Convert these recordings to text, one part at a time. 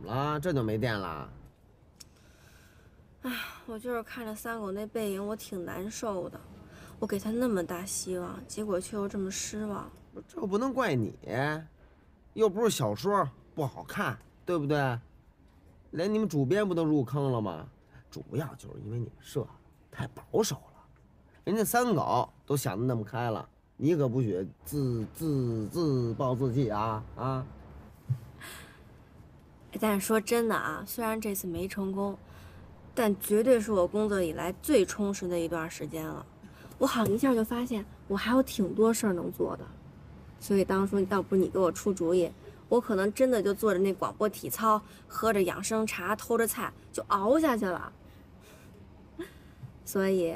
么了？这就没电了？哎，我就是看着三狗那背影，我挺难受的。我给他那么大希望，结果却又这么失望。这不能怪你，又不是小说不好看，对不对？连你们主编不都入坑了吗？主要就是因为你们社太保守了，人家三狗都想的那么开了，你可不许自自自暴自弃啊啊！但是说真的啊，虽然这次没成功，但绝对是我工作以来最充实的一段时间了。我好一下就发现我还有挺多事儿能做的，所以当初要不是你给我出主意，我可能真的就做着那广播体操，喝着养生茶，偷着菜就熬下去了。所以，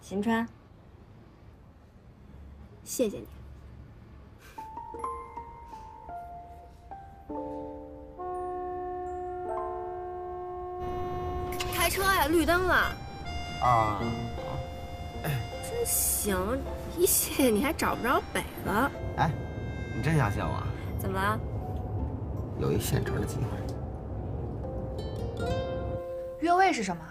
秦川，谢谢你。开车呀，绿灯了。啊。真行，一谢谢你还找不着北了。哎，你真想谢我？怎么了？有一现成的机会。越位是什么？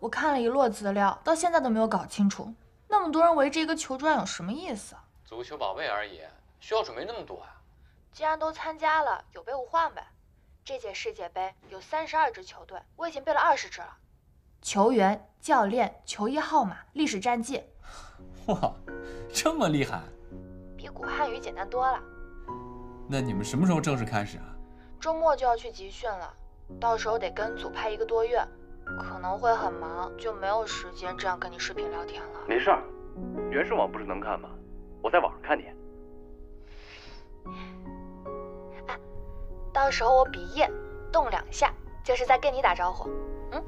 我看了一摞资料，到现在都没有搞清楚。那么多人围着一个球转有什么意思？足球宝贝而已，需要准备那么多啊？既然都参加了，有备无患呗。这届世界杯有三十二支球队，我已经备了二十支了。球员、教练、球衣号码、历史战绩。哇，这么厉害！比古汉语简单多了。那你们什么时候正式开始啊？周末就要去集训了，到时候得跟组拍一个多月。可能会很忙，就没有时间这样跟你视频聊天了。没事儿，原视网不是能看吗？我在网上看你。哎，到时候我比耶动两下，就是在跟你打招呼。嗯。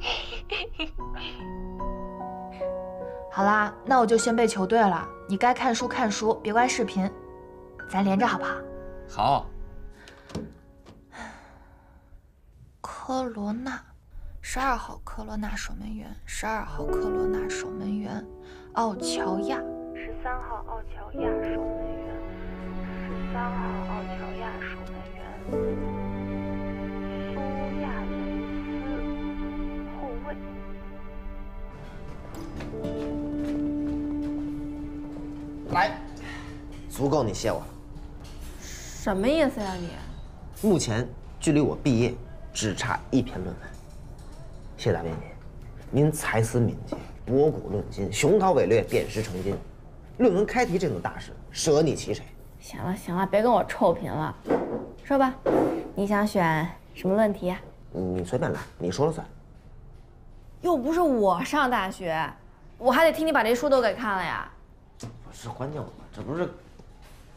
好啦，那我就先背球队了。你该看书看书，别关视频，咱连着好不好？好。科罗娜，十二号科罗娜守门员，十二号科罗娜守门员，奥乔亚，十三号奥乔亚足够你谢我了。什么意思呀你？目前距离我毕业。只差一篇论文，谢大编辑，您才思敏捷，博古论今，雄韬伟略，点石成金。论文开题这种大事，舍你其谁？行了行了，别跟我臭贫了，说吧，你想选什么论题呀？你随便来，你说了算。又不是我上大学，我还得替你把这书都给看了呀。不是关键，我这不是，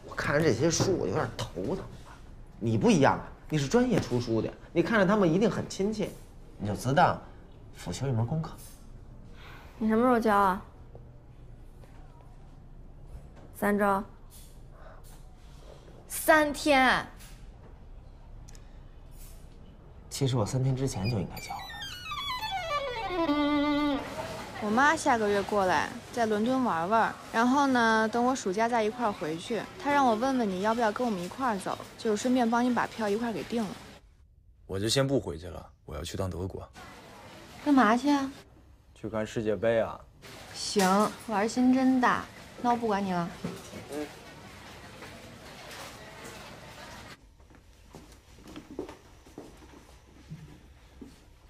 我看着这些书，我有点头疼啊。你不一样啊。你是专业出书的，你看着他们一定很亲切，你就自当辅修一门功课。你什么时候交啊？三周？三天？其实我三天之前就应该交了。我妈下个月过来，在伦敦玩玩，然后呢，等我暑假再一块回去。她让我问问你要不要跟我们一块走，就是顺便帮你把票一块给定了。我就先不回去了，我要去趟德国。干嘛去啊？去看世界杯啊。行，玩心真大，那我不管你了。嗯。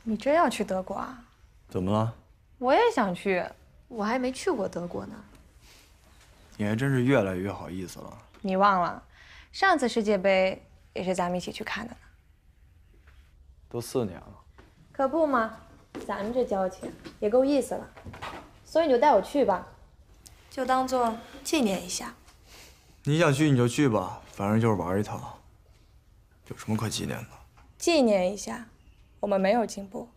你真要去德国啊？怎么了？我也想去，我还没去过德国呢。你还真是越来越好意思了。你忘了，上次世界杯也是咱们一起去看的呢。都四年了。可不嘛，咱们这交情也够意思了。所以你就带我去吧，就当做纪念一下。你想去你就去吧，反正就是玩一趟，有什么可纪念的？纪念一下，我们没有进步。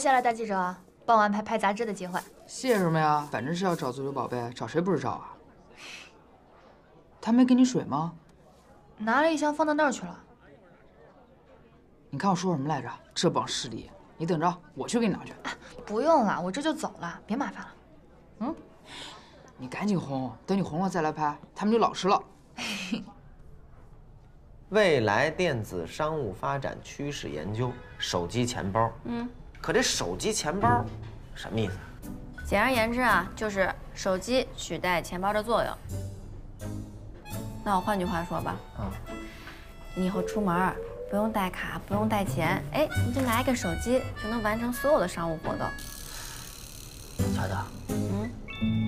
谢了，大记者，帮我安排拍杂志的机会。谢什么呀？反正是要找足球宝贝，找谁不是找啊？他没给你水吗？拿了一箱放到那儿去了。你看我说什么来着？这帮势力，你等着，我去给你拿去。不用了，我这就走了，别麻烦了。嗯，你赶紧红，等你红了再来拍，他们就老实了。未来电子商务发展趋势研究，手机钱包。嗯，可这手机钱包什么意思？简而言之啊，就是手机取代钱包的作用。那我换句话说吧，啊，你以后出门不用带卡，不用带钱，哎，你就拿一个手机就能完成所有的商务活动。乔乔，嗯，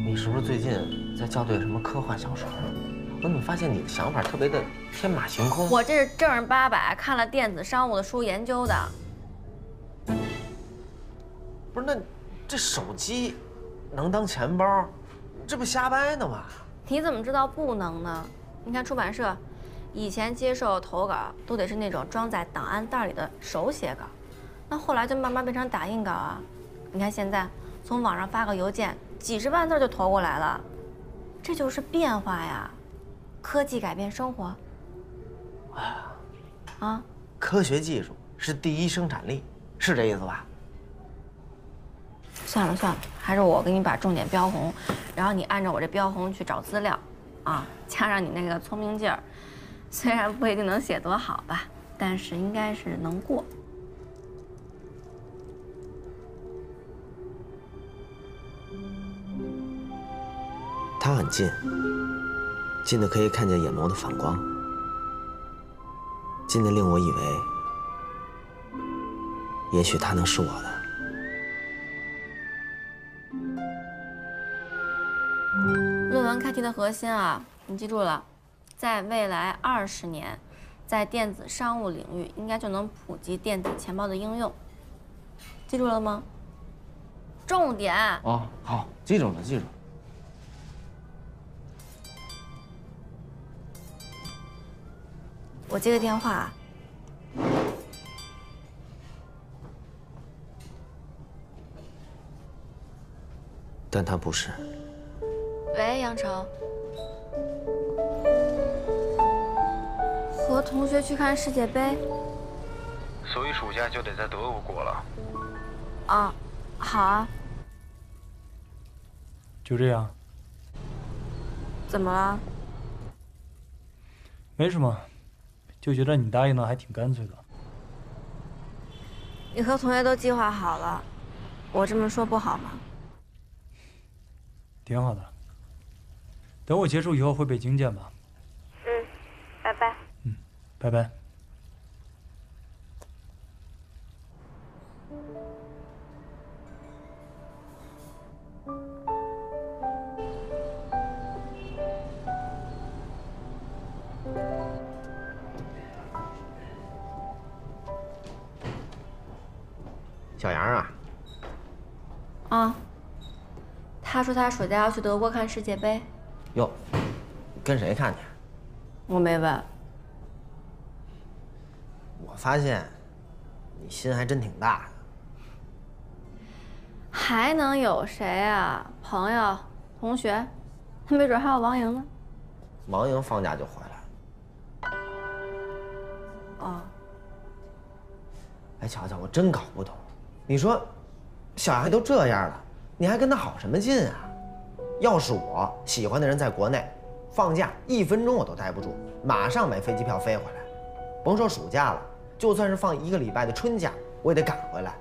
你是不是最近在校对什么科幻小说？我怎么发现你的想法特别的天马行空？我这是正儿八百看了电子商务的书研究的。不是，那这手机能当钱包，这不瞎掰呢吗？你怎么知道不能呢？你看出版社，以前接受投稿都得是那种装在档案袋里的手写稿，那后来就慢慢变成打印稿啊。你看现在从网上发个邮件，几十万字就投过来了，这就是变化呀。科技改变生活。哎呀，啊，科学技术是第一生产力，是这意思吧？算了算了，还是我给你把重点标红，然后你按照我这标红去找资料，啊，加上你那个聪明劲儿，虽然不一定能写多好吧，但是应该是能过。他很近，近的可以看见眼眸的反光，近的令我以为，也许他能是我的。题的核心啊，你记住了，在未来二十年，在电子商务领域应该就能普及电子钱包的应用，记住了吗？重点。哦，好，记住了，记住了。我接个电话。但他不是。喂，杨成。和同学去看世界杯。所以暑假就得在德国过了。啊，好啊。就这样。怎么了？没什么，就觉得你答应的还挺干脆的。你和同学都计划好了，我这么说不好吗？挺好的。等我结束以后回北京见吧。嗯，拜拜。嗯，拜拜。小杨啊，啊。他说他暑假要去德国看世界杯。哟，跟谁看去？我没问。我发现，你心还真挺大的。还能有谁啊？朋友、同学，他没准还有王莹呢。王莹放假就回来。哦。哎，乔乔，我真搞不懂。你说，小杨都这样了，你还跟他好什么劲啊？要是我喜欢的人在国内，放假一分钟我都待不住，马上买飞机票飞回来。甭说暑假了，就算是放一个礼拜的春假，我也得赶回来。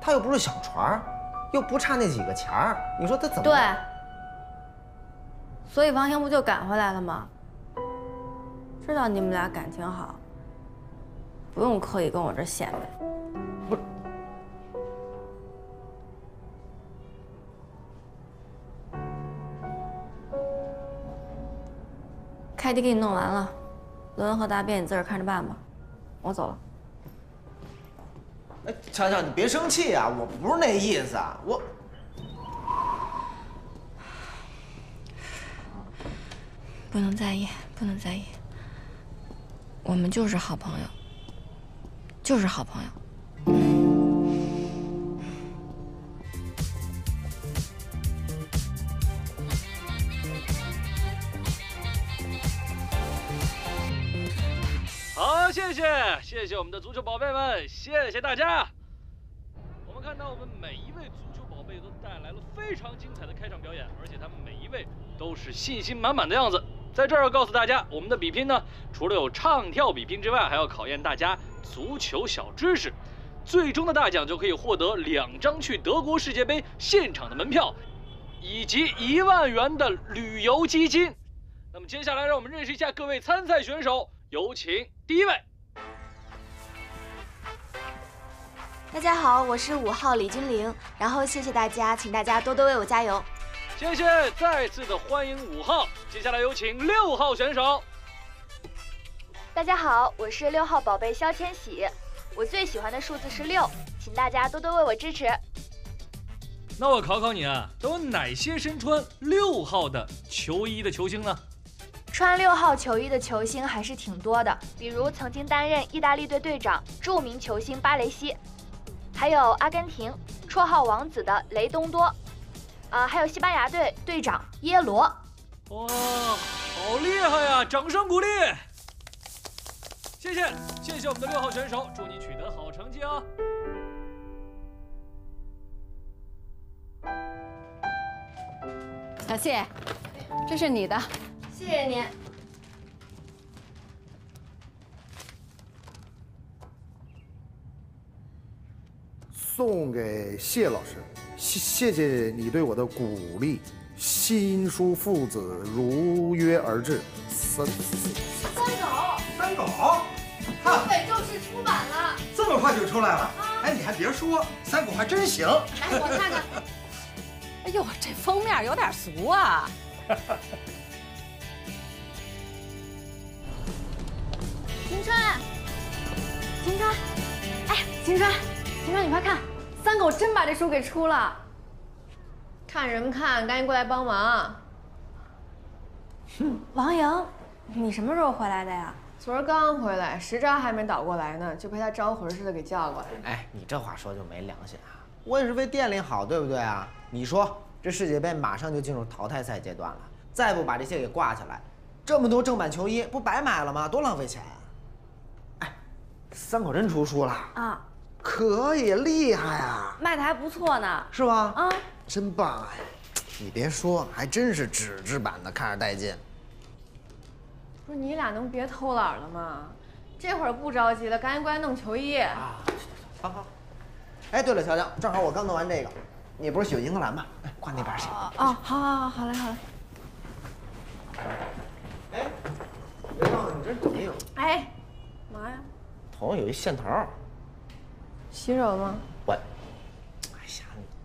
他又不是小船，又不差那几个钱儿，你说他怎么？对。所以王莹不就赶回来了吗？知道你们俩感情好，不用刻意跟我这显摆。开题给你弄完了，论文和答辩你自个儿看着办吧，我走了。哎，乔乔，你别生气啊，我不是那意思啊，我。不能在意，不能在意。我们就是好朋友，就是好朋友。谢谢，谢谢我们的足球宝贝们，谢谢大家。我们看到我们每一位足球宝贝都带来了非常精彩的开场表演，而且他们每一位都是信心满满的样子。在这儿要告诉大家，我们的比拼呢，除了有唱跳比拼之外，还要考验大家足球小知识。最终的大奖就可以获得两张去德国世界杯现场的门票，以及一万元的旅游基金。那么接下来，让我们认识一下各位参赛选手，有请第一位。大家好，我是五号李君玲，然后谢谢大家，请大家多多为我加油。谢谢，再次的欢迎五号。接下来有请六号选手。大家好，我是六号宝贝肖千玺，我最喜欢的数字是六，请大家多多为我支持。那我考考你啊，都有哪些身穿六号的球衣的球星呢？穿六号球衣的球星还是挺多的，比如曾经担任意大利队队长、著名球星巴雷西，还有阿根廷绰号王子的雷东多，啊，还有西班牙队队长耶罗。哇，好厉害呀！掌声鼓励。谢谢，谢谢我们的六号选手，祝你取得好成绩啊！小谢，这是你的，谢谢您。送给谢老师，谢谢谢你对我的鼓励。新书父子如约而至，三三狗，三狗，东北正式出版了，这么快就出来了？哎，你还别说，三狗还真行。来，我看看。哎呦，这封面有点俗啊！秦川，秦川，哎，秦川，秦川，你快看，三狗真把这书给出了。看什么看？赶紧过来帮忙！王莹，你什么时候回来的呀？昨儿刚回来，时差还没倒过来呢，就被他招魂似的给叫过来。哎，你这话说就没良心啊！我也是为店里好，对不对啊？你说这世界杯马上就进入淘汰赛阶段了，再不把这些给挂起来，这么多正版球衣不白买了吗？多浪费钱！哎，三口真出书了啊！可以，厉害啊！卖的还不错呢，是吧？啊！真棒哎！你别说，还真是纸质版的，看着带劲。不是你俩能别偷懒了吗？这会儿不着急了，赶紧过来弄球衣。啊，好好。哎，对了，乔乔，正好我刚弄完这个，你不是喜欢英格兰吗？哎，挂那边去。哦，好好好，好嘞好嘞。哎，别忘了，你这怎么有？哎，嘛呀？头上有一线头。洗手吗？我。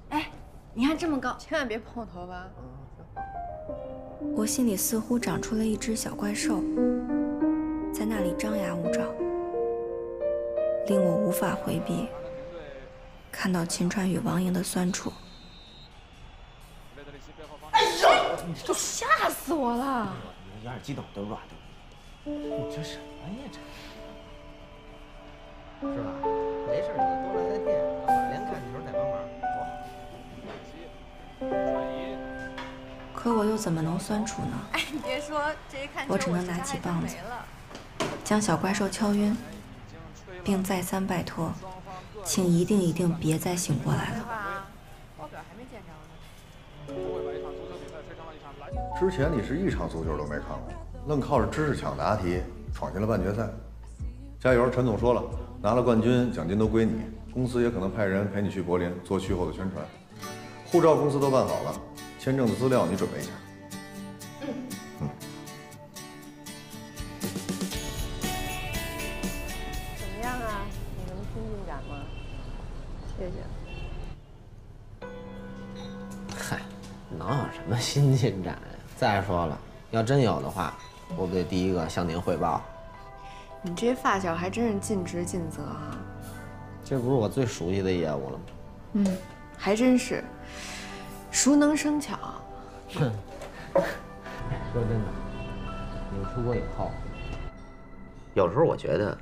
哎呀，你看这么高，千万别碰我头发。我心里似乎长出了一只小怪兽，在那里张牙舞爪，令我无法回避。看到秦川与王莹的酸楚，哎呦，都吓死我了！有点激动，都软的。你这什么呀？这是吧？没事，你多来来电，连看球带帮忙，多好。可我又怎么能酸楚呢？哎，你别说，这一看我只能拿起棒子，将小怪兽敲晕，并再三拜托，请一定一定别再醒过来了。之前你是一场足球都没看过，愣靠着知识抢答题闯进了半决赛，加油！陈总说了。拿了冠军，奖金都归你。公司也可能派人陪你去柏林做去后的宣传。护照公司都办好了，签证的资料你准备一下。嗯嗯。怎么样啊？有什么新进展吗？谢谢。嗨，能有什么新进展呀？再说了，要真有的话，我不得第一个向您汇报？你这些发小还真是尽职尽责啊！这不是我最熟悉的业务了吗？嗯，还真是，熟能生巧。哼，说真的，你们出国以后，有时候我觉得，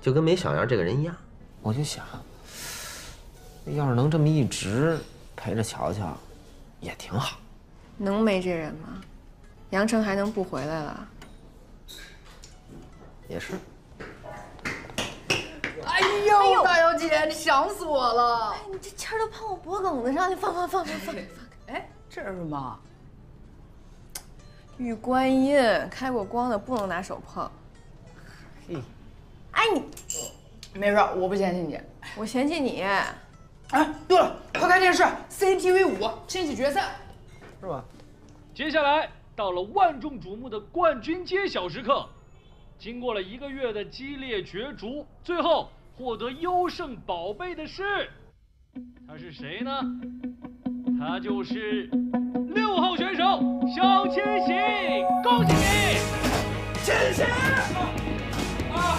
就跟没小杨这个人一样。我就想，要是能这么一直陪着乔乔，也挺好。能没这人吗？杨成还能不回来了？也是。哎呦，大小姐，你想死我了！哎你这气儿都喷我脖梗子上，你放放放放放放开！哎，这是什么？玉观音，开过光的不能拿手碰。嘿，哎你，没事，我不嫌弃你，我嫌弃你。哎，对了，快看电视，CCTV 五千禧决赛，是吧？接下来到了万众瞩目的冠军揭晓时刻，经过了一个月的激烈角逐，最后获得优胜宝贝的是，他是谁呢？他就是六号选手肖千玺，恭喜你！千玺！啊！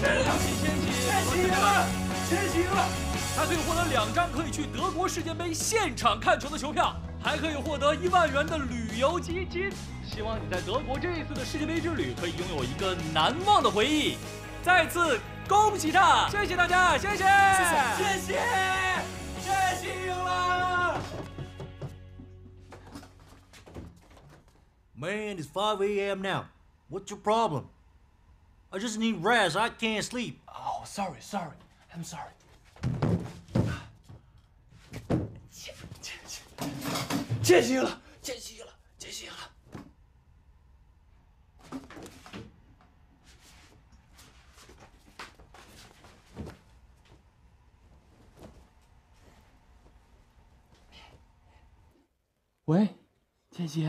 千玺，千玺，千玺赢了！千玺赢了！他可以获得两张可以去德国世界杯现场看球的球票，还可以获得一万元的旅游基金。希望你在德国这一次的世界杯之旅可以拥有一个难忘的回忆。再次恭喜他！谢谢大家，谢谢，谢谢，千玺赢了。 Man, it's 5 a.m. now. What's your problem? I just need rest. I can't sleep. Oh, sorry, sorry. I'm sorry. 千玺 喂，千玺，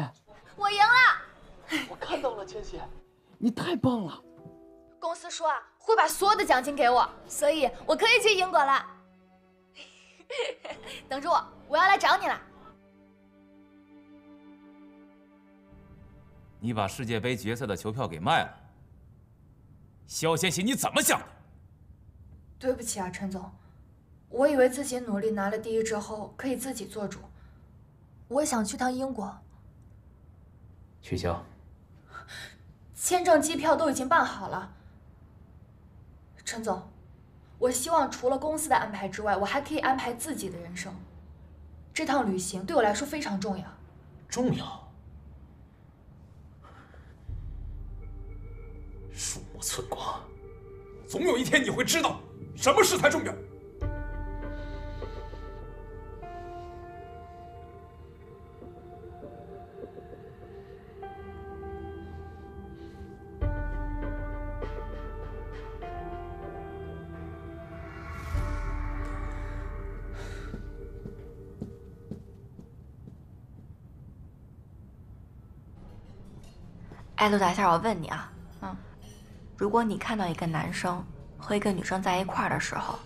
我赢了！我看到了，千玺，你太棒了！公司说啊，会把所有的奖金给我，所以我可以去英国了。等着我，我要来找你了。你把世界杯决赛的球票给卖了，肖千玺，你怎么想的？对不起啊，陈总，我以为自己努力拿了第一之后可以自己做主。我想去趟英国，取消。签证、机票都已经办好了。陈总，我希望除了公司的安排之外，我还可以安排自己的人生。这趟旅行对我来说非常重要。重要。鼠目寸光，总有一天你会知道什么事才重要。哎，陆大仙，我问你啊，嗯，如果你看到一个男生和一个女生在一块儿的时候，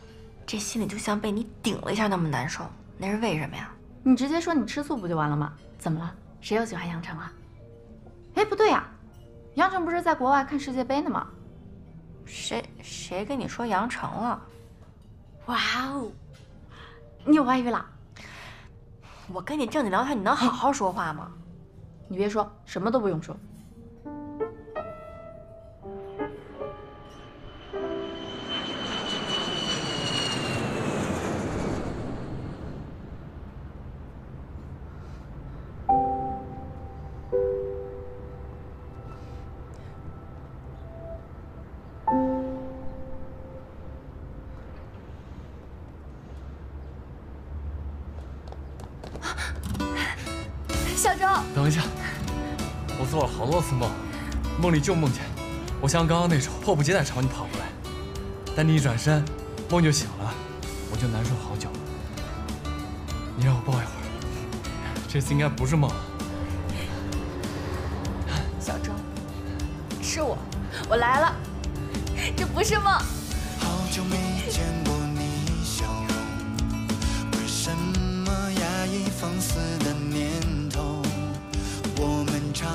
这心里就像被你顶了一下那么难受，那是为什么呀？你直接说你吃醋不就完了吗？怎么了？谁又喜欢杨晨了？哎，不对呀，杨晨不是在国外看世界杯呢吗？谁谁跟你说杨晨了？哇哦，你有外遇了？我跟你正经聊天，你能好好说话吗？你别说，什么都不用说。就梦见我像刚刚那种迫不及待朝你跑过来，但你一转身，梦就醒了，我就难受好久。你让我抱一会儿，这次应该不是梦了。小周，是我，我来了，这不是梦。好久没见过你笑容，为什么压抑放肆的念头？我们常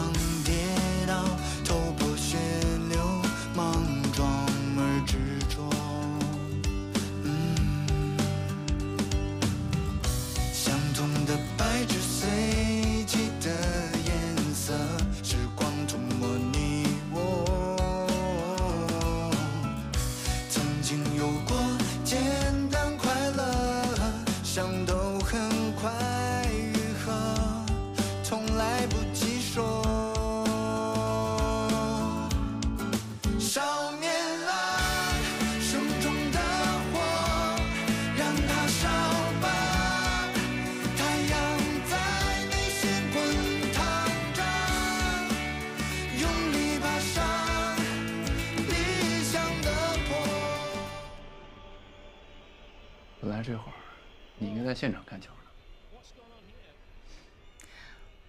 在现场看球呢。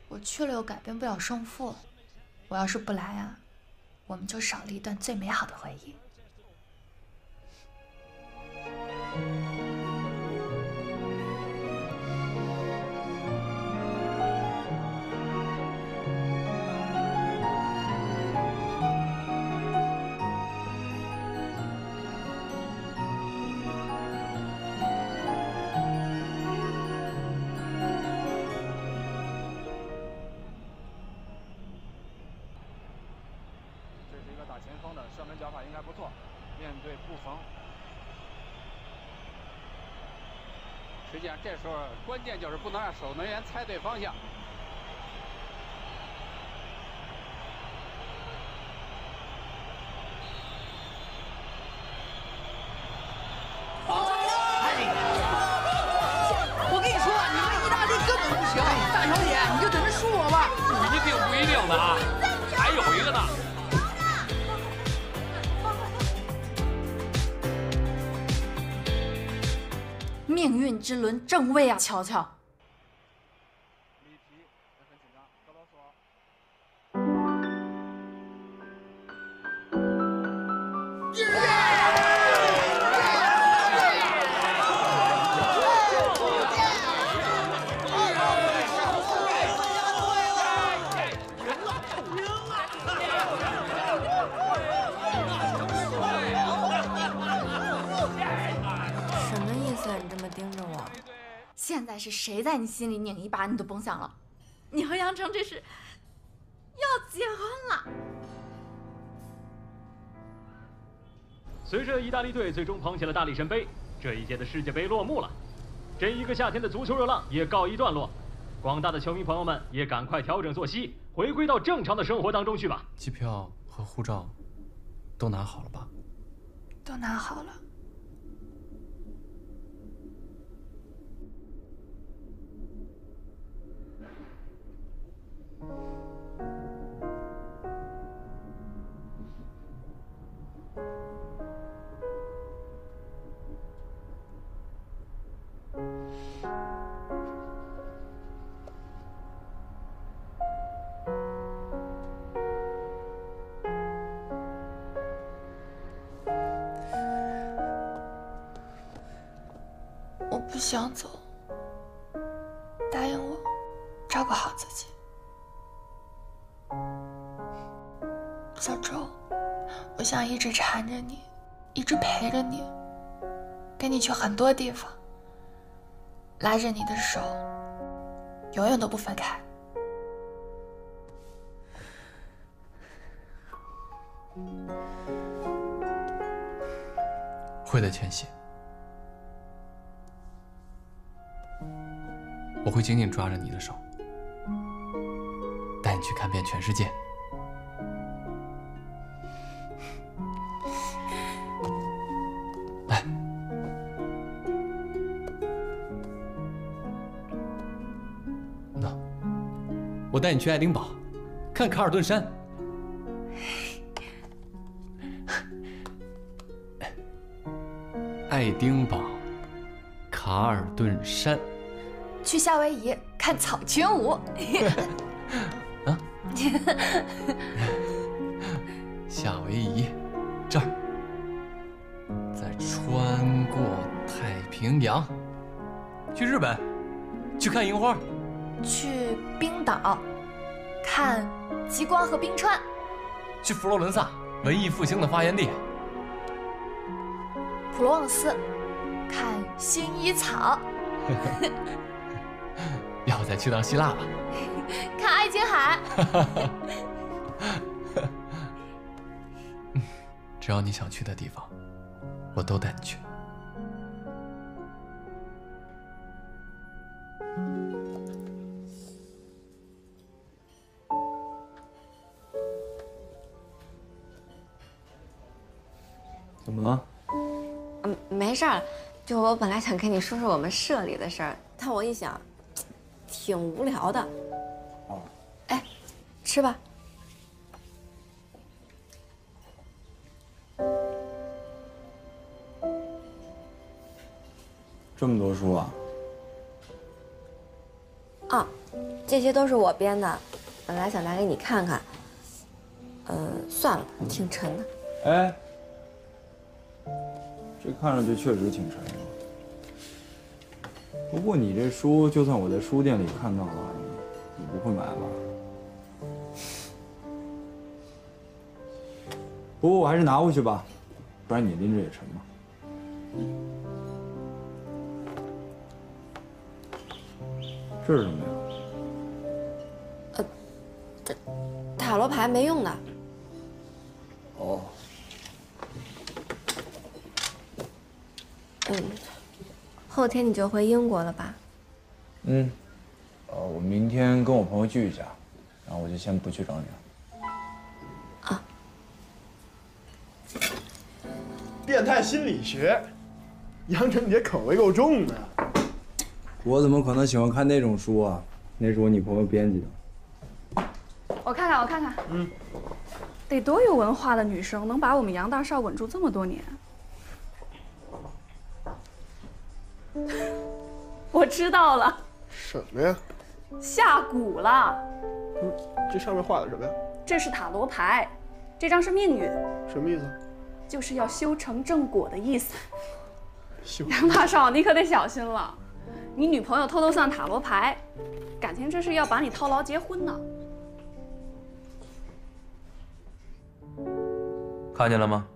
我去了又改变不了胜负，我要是不来啊，我们就少了一段最美好的回忆。键就是不能让守门员猜对方向。之轮正位啊，瞧瞧。谁在你心里拧一把，你都甭想了。你和杨成这是要结婚了。随着意大利队最终捧起了大力神杯，这一届的世界杯落幕了，这一个夏天的足球热浪也告一段落。广大的球迷朋友们也赶快调整作息，回归到正常的生活当中去吧。机票和护照都拿好了吧？都拿好了。我不想走，答应我，照顾好自己。小周，我想一直缠着你，一直陪着你，跟你去很多地方，拉着你的手，永远都不分开。会的，千玺。我会紧紧抓着你的手，带你去看遍全世界。带你去爱丁堡，看卡尔顿山。爱丁堡，卡尔顿山。去夏威夷看草裙舞。夏威夷，这儿，再穿过太平洋，去日本，去看樱花，去冰岛，看极光和冰川。去佛罗伦萨，文艺复兴的发源地，普罗旺斯，看薰衣草。要不再去趟希腊吧？看爱琴海。只要你想去的地方，我都带你去。事儿，就我本来想跟你说说我们社里的事儿，但我一想，挺无聊的。哦。哎，吃吧。这么多书啊？啊，这些都是我编的，本来想拿给你看看，呃，算了，挺沉的。哎，这看上去确实挺沉的。不过你这书，就算我在书店里看到了，你不会买吧？不过我还是拿回去吧，不然你拎着也沉嘛。这是什么呀？塔罗牌没用的。哦，嗯，后天你就回英国了吧？嗯，呃，我明天跟我朋友聚一下，然后我就先不去找你了。变态心理学，杨晨，你这口味够重的。我怎么可能喜欢看那种书啊？那是我女朋友编辑的。我看看，我看看，嗯，得多有文化的女生能把我们杨大少稳住这么多年？我知道了，什么呀？下蛊了。嗯，这上面画的什么呀？这是塔罗牌，这张是命运，什么意思？就是要修成正果的意思。修杨大少，你可得小心了，你女朋友偷偷算塔罗牌，感情这是要把你套牢结婚呢。看见了吗？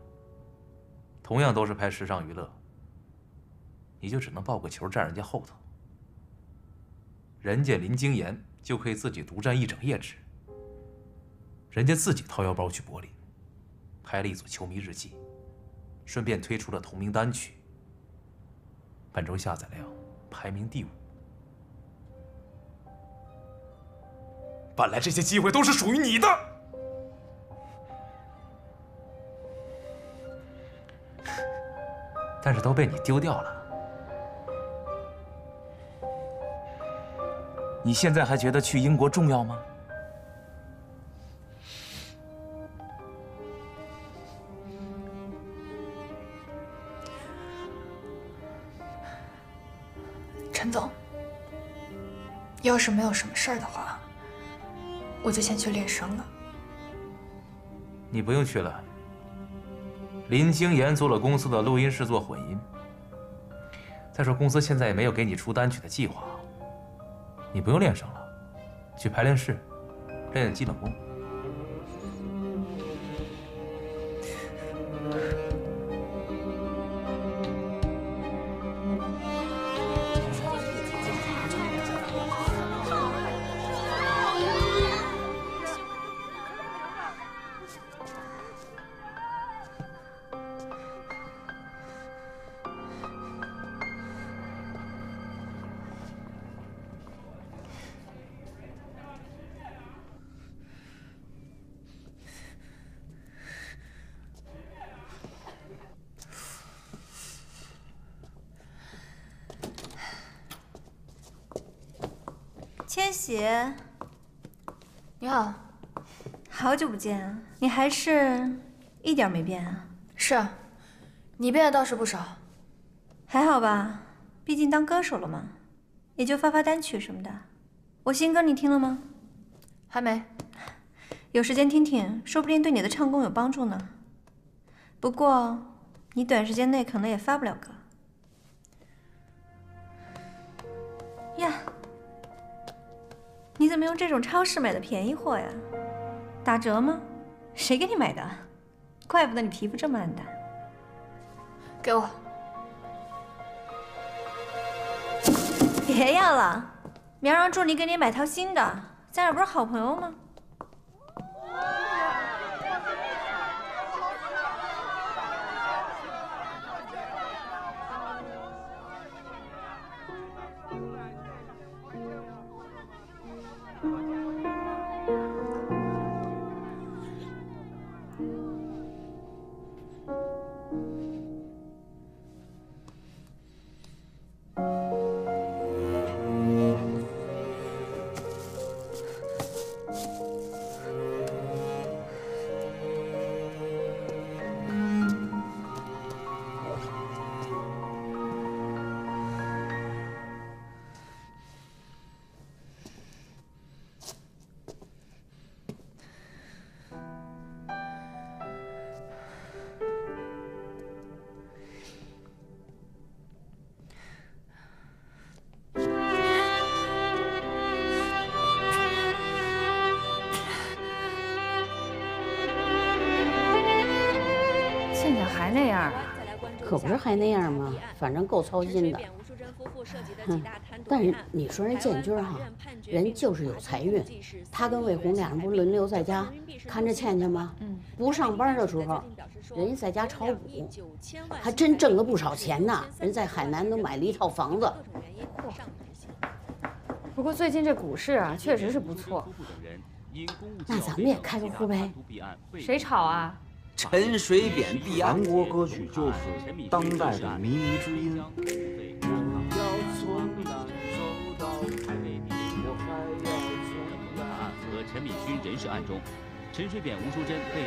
同样都是拍时尚娱乐，你就只能抱个球站人家后头，人家林京言就可以自己独占一整页纸，人家自己掏腰包去柏林，拍了一组球迷日记，顺便推出了同名单曲，本周下载量排名第五。本来这些机会都是属于你的。但是都被你丢掉了。你现在还觉得去英国重要吗？陈总，要是没有什么事儿的话，我就先去练声了。你不用去了。林星妍租了公司的录音室做混音。再说公司现在也没有给你出单曲的计划，你不用练声了，去排练室练练基本功。千玺，你好，好久不见啊！你还是一点没变啊？是啊，你变的倒是不少，还好吧？毕竟当歌手了嘛，也就发发单曲什么的。我新歌你听了吗？还没，有时间听听，说不定对你的唱功有帮助呢。不过，你短时间内可能也发不了歌。怎么用这种超市买的便宜货呀？打折吗？谁给你买的？怪不得你皮肤这么暗淡。给我。别要了，明儿让助理给你买套新的，咱俩不是好朋友吗？还那样吗？反正够操心的。哼，但是你说人建军哈，人就是有财运。他跟魏红俩人不是轮流在家看着倩倩吗？嗯，不上班的时候，人家在家炒股，还真挣了不少钱呢。人在海南都买了一套房子。不过最近这股市啊，确实是不错。那咱们也开个户呗？谁炒啊？陈水扁弊案。韩国歌曲就是当代的靡靡之音。和陈敏勋人事案中，陈水扁、吴淑珍被。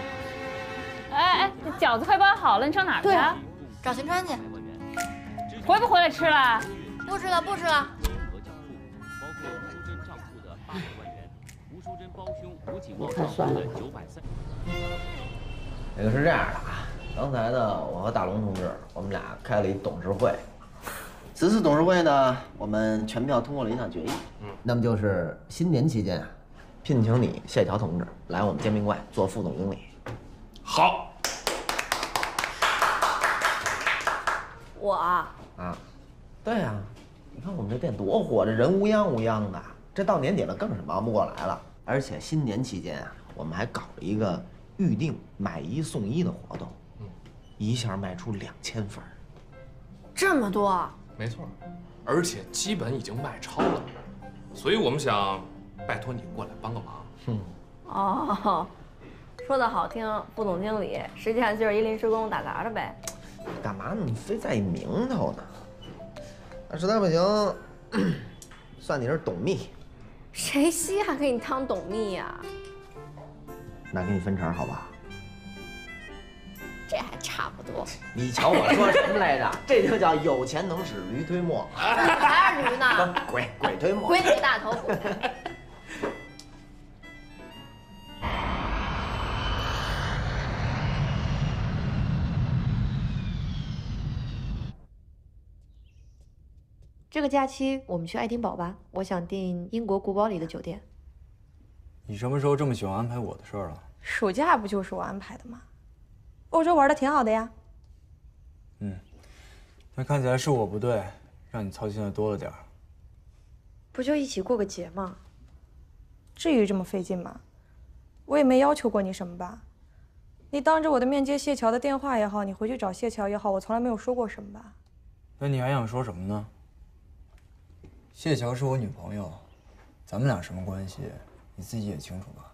哎哎，饺子快包好了，你上哪儿去？找秦川去。回不回来吃了？不吃了，不吃了。太算了。那个是这样的啊，刚才呢，我和大龙同志，我们俩开了一董事会。此次董事会呢，我们全票通过了一项决议，嗯，那么就是新年期间啊，聘请你谢桥同志来我们煎饼怪做副总经理。好。我啊，对呀，你看我们这店多火，这人乌泱乌泱的，这到年底了更是忙不过来了。而且新年期间啊，我们还搞了一个预定买一送一的活动，一下卖出两千份这么多？没错，而且基本已经卖超了，所以我们想拜托你过来帮个忙。嗯，哦，说的好听，副总经理，实际上就是一临时工打杂的呗。干嘛你非在意名头呢？那实在不行，算你是董秘。谁稀罕给你当董秘呀？那给你分成好吧？这还差不多。你瞧我说什么来着？这就叫有钱能使驴推磨。还是驴呢？鬼鬼推磨。鬼你大头鬼。这个假期我们去爱丁堡吧，我想订英国古堡里的酒店。你什么时候这么喜欢安排我的事儿了？暑假不就是我安排的吗？欧洲玩的挺好的呀。嗯，那看起来是我不对，让你操心的多了点儿。不就一起过个节吗？至于这么费劲吗？我也没要求过你什么吧？你当着我的面接谢桥的电话也好，你回去找谢桥也好，我从来没有说过什么吧？那你还想说什么呢？谢桥是我女朋友，咱们俩什么关系，你自己也清楚吧？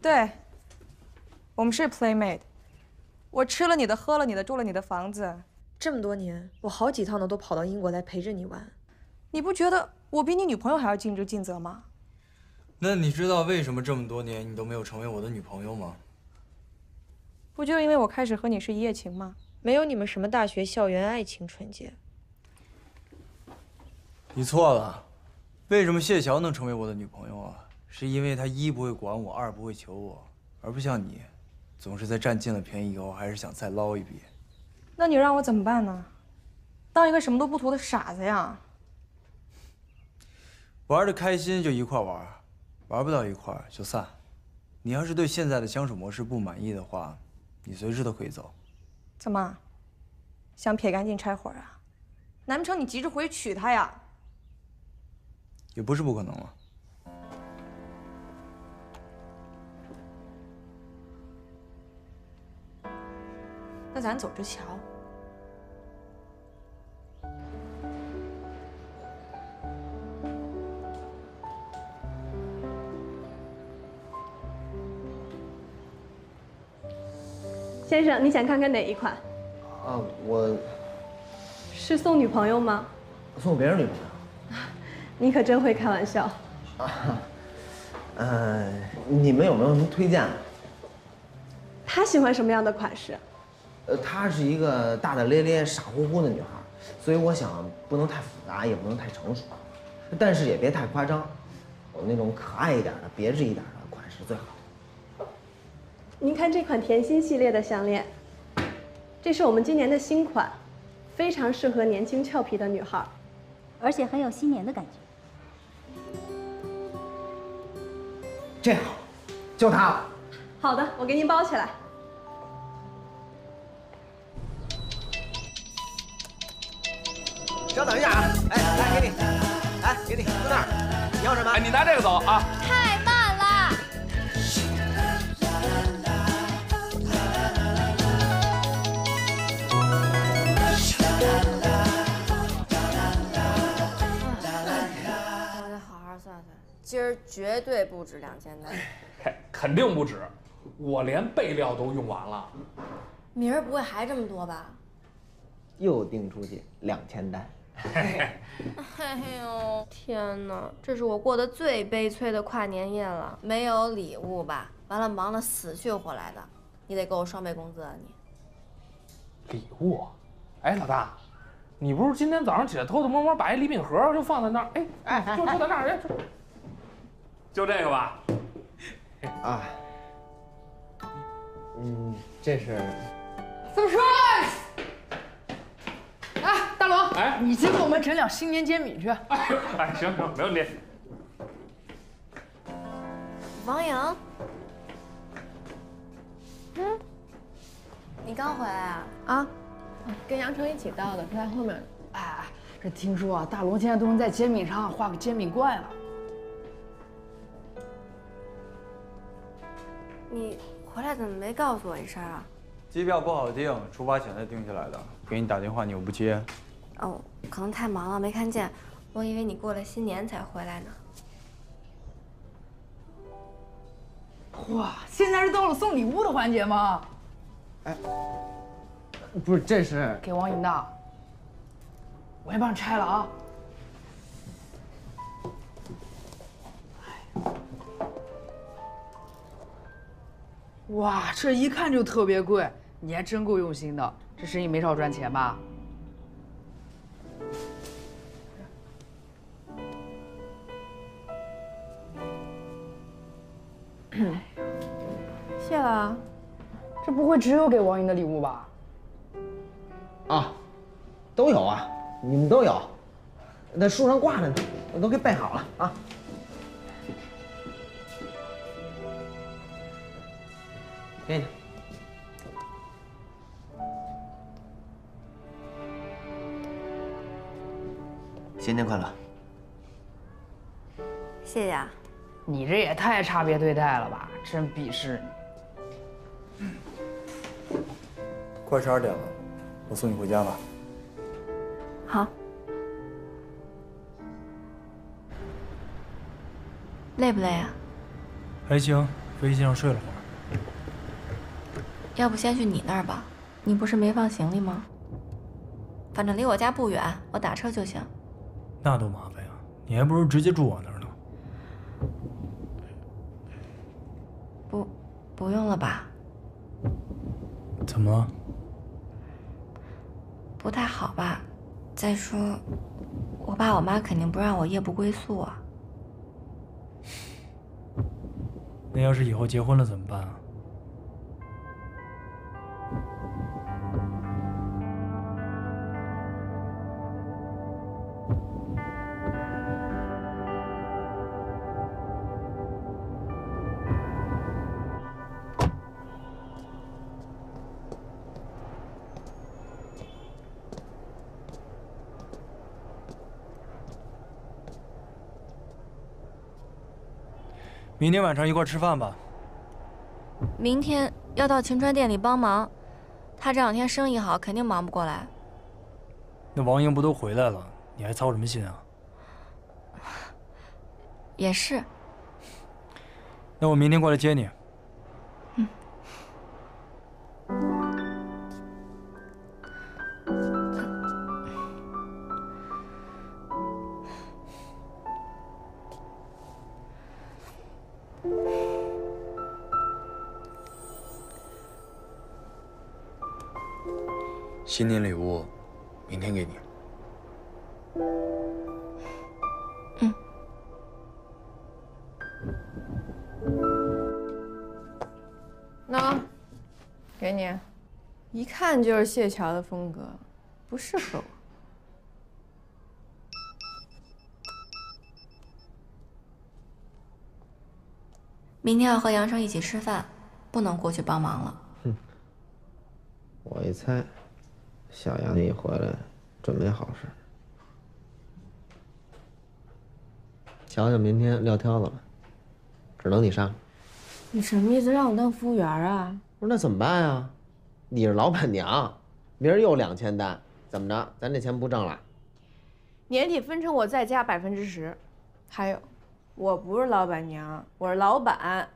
对，我们是 playmate。我吃了你的，喝了你的，住了你的房子，这么多年，我好几趟呢都跑到英国来陪着你玩。你不觉得我比你女朋友还要尽职尽责吗？那你知道为什么这么多年你都没有成为我的女朋友吗？不就是因为我开始和你是一夜情吗？没有你们什么大学校园爱情纯洁。你错了，为什么谢桥能成为我的女朋友啊？是因为他一不会管我，二不会求我，而不像你，总是在占尽了便宜以后还是想再捞一笔。那你让我怎么办呢？当一个什么都不图的傻子呀？玩的开心就一块玩，玩不到一块就散。你要是对现在的相处模式不满意的话，你随时都可以走。怎么，想撇干净拆伙啊？难不成你急着回去娶她呀？也不是不可能了。那咱走着瞧。先生，你想看看哪一款？啊，我是送女朋友吗？送别人女朋友。你可真会开玩笑。啊，呃，你们有没有什么推荐？他喜欢什么样的款式？呃，她是一个大大咧咧、傻乎乎的女孩，所以我想不能太复杂，也不能太成熟，但是也别太夸张，有那种可爱一点的、别致一点的款式最好。您看这款甜心系列的项链，这是我们今年的新款，非常适合年轻俏皮的女孩，而且很有新年的感觉。这好，就它了。好的，我给您包起来。稍等一下啊！哎，来给你，来给你，搁那儿。你要什么？哎，你拿这个走啊。太慢了。我得好好算算，今儿绝对不止两千单。嘿，肯定不止，我连备料都用完了。明儿不会还这么多吧？又订出去两千单。哎 呦天哪，这是我过得最悲催的跨年夜了，没有礼物吧？完了，忙得死去活来的，你得给我双倍工资啊你！礼物？哎，老大，你不是今天早上起来偷偷摸摸把一礼品盒就放在那儿？哎哎，就就在那儿，哎，就这个吧。啊，嗯，这是 surprise。哎，大龙，哎，你先给我们整两新年煎饼去。哎，哎，行行，没问题。王莹，嗯，你刚回来啊？啊，跟杨成一起到的，他在后面。哎哎，这听说啊，大龙现在都能在煎饼上画个煎饼怪了。你回来怎么没告诉我一声啊？机票不好订，出发前才定下来的。给你打电话你又不接。哦，可能太忙了没看见，我以为你过了新年才回来呢。哇，现在是到了送礼物的环节吗？哎，不是，这是给王莹的，我先帮你拆了啊。哇，这一看就特别贵，你还真够用心的，这生意没少赚钱吧？谢了，这不会只有给王莹的礼物吧？啊，都有啊，你们都有，那树上挂着呢，我都给备好了啊。给你，新年快乐！谢谢啊。你这也太差别对待了吧，真鄙视你！快十二点了，我送你回家吧。好。累不累啊？还行，飞机上睡了会儿。要不先去你那儿吧，你不是没放行李吗？反正离我家不远，我打车就行。那多麻烦呀！你还不如直接住我那儿呢。不，不用了吧？怎么了？不太好吧？再说，我爸我妈肯定不让我夜不归宿啊。那要是以后结婚了怎么办啊？明天晚上一块吃饭吧。明天要到秦川店里帮忙，他这两天生意好，肯定忙不过来。那王英不都回来了，你还操什么心啊？也是。那我明天过来接你。看就是谢桥的风格，不适合我。明天要和杨生一起吃饭，不能过去帮忙了。哼我一猜，小杨一回来，准没好事。瞧瞧明天撂挑子了，只能你上。你什么意思？让我当服务员啊？不是那怎么办呀？你是老板娘，明儿又两千单，怎么着？咱这钱不挣了？年底分成我再加百分之十。还有，我不是老板娘，我是老板。